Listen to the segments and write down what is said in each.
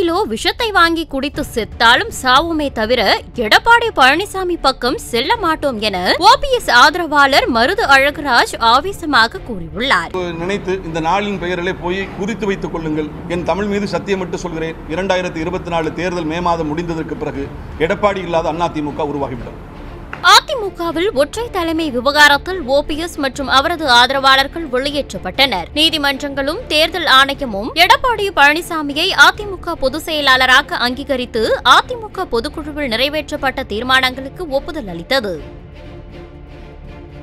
Kilo விஷத்தை வாங்கி குடித்து செத்தாலும் சாவுமே தவிர எடப்பாடி பழனிசாமி பக்கம் செல்ல மாட்டோம் என ஓபிஎஸ் ஆதரவாளர் மருது அழகுராஜ் ஆவேசமாக கூறியுள்ளார். நினைத்து இந்த நாளின் பெயரிலே போய் குறித்து வைத்துக் கொள்ளுங்கள். என் தமிழ் மீது சத்தியமிட்டு சொல்கிறேன். இரண்டாயிரத்தி இருபத்தி நாலு தேர்தல் மே மாதம் முடிந்ததற்கு பிறகு எடப்பாடி இல்லாத அதிமுக உருவாகிவிடும். அதிமுகவில் ஒற்றை தலைமை விவகாரத்தில் ஓபிஎஸ் மற்றும் அவரது ஆதரவாளர்கள் வெளியேற்றப்பட்டனர். நீதிமன்றங்களும் தேர்தல் ஆணையமும் எடப்பாடி பழனிசாமியை அதிமுக பொதுச் செயலாளராக அங்கீகரித்து அதிமுக பொதுக்குழுவில் நிறைவேற்றப்பட்ட தீர்மானங்களுக்கு ஒப்புதல் அளித்தது.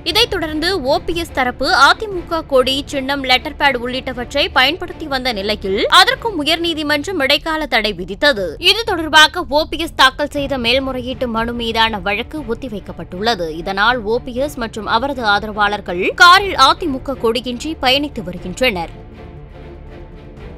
இதைத் தொடர்ந்து ஓபிஎஸ் தரப்பு அதிமுக கொடி சின்னம் லெட்டர் பேட் உள்ளிட்டவற்றை பயன்படுத்தி வந்த நிலையில் அதற்கும் உயர்நீதிமன்றம் இடைக்கால தடை விதித்தது. இது தொடர்பாக ஓபிஎஸ் தாக்கல் செய்த மேல்முறையீட்டு மனு மீதான வழக்கு ஒத்திவைக்கப்பட்டுள்ளது. இதனால் ஓபிஎஸ் மற்றும் அவரது ஆதரவாளர்கள் காரில் அதிமுக கொடியின்றி பயணித்து வருகின்றனர்.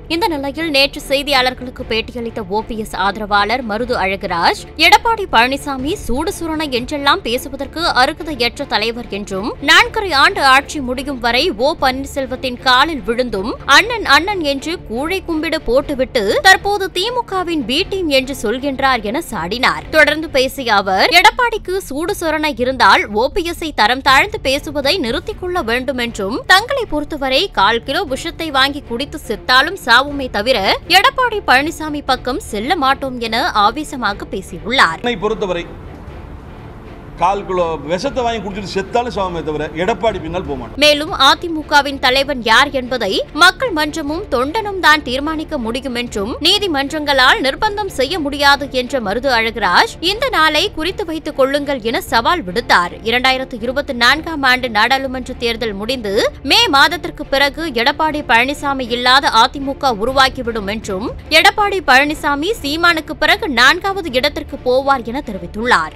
இந்த நிலையில் நேற்று செய்தியாளர்களுக்கு பேட்டியளித்த ஓபிஎஸ் ஆதரவாளர் மருது அழகுராஜ் எடப்பாடி பழனிசாமி சூடு சுரண என்றெல்லாம் பேசுவதற்கு அருகதையற்ற தலைவர் என்றும் நான்கரை ஆண்டு ஆட்சி முடியும் வரை ஓ பன்னீர்செல்வத்தின் காலில் விழுந்தும் அண்ணன் அண்ணன் என்று கூழை கும்பிடு போட்டுவிட்டு தற்போது திமுகவின் பி டீம் என்று சொல்கின்றார் என சாடினார். தொடர்ந்து பேசிய அவர் எடப்பாடிக்கு சூடு சுரண இருந்தால் ஓபிஎஸ்ஐ தரம் தாழ்ந்து பேசுவதை நிறுத்திக் கொள்ள வேண்டும் என்றும் தங்களை பொறுத்தவரை கால் கிலோ விஷத்தை வாங்கி குடித்து செத்தாலும் சாவுமே தவிர எடப்பாடி பழனிசாமி பக்கம் செல்ல மாட்டோம் என ஆவேசமாக பேசியுள்ளார். பொறுத்தவரை கால் கிலோ விஷத்தை வாங்கி குடிச்சிட்டு செத்தாலும் சமமே தவிர எடப்பாடி பின்னால் போக மாட்டோம் மேலும் அதிமுகவின் தலைவன் யார் என்பதை மக்கள் மன்றமும் தொண்டனும் தான் தீர்மானிக்க முடியும் என்றும் நீதிமன்றங்களால் நிர்பந்தம் செய்ய முடியாது என்ற மருது அழகுராஜ் இந்த நாளை குறித்து வைத்துக் கொள்ளுங்கள் என சவால் விடுத்தார். இரண்டாயிரத்து இருபத்தி நான்காம் ஆண்டு நாடாளுமன்ற தேர்தல் முடிந்து மே மாதத்திற்கு பிறகு எடப்பாடி பழனிசாமி இல்லாத அதிமுக உருவாக்கிவிடும் என்றும் எடப்பாடி பழனிசாமி சீமானுக்கு பிறகு நான்காவது இடத்திற்கு போவார் என தெரிவித்துள்ளார்.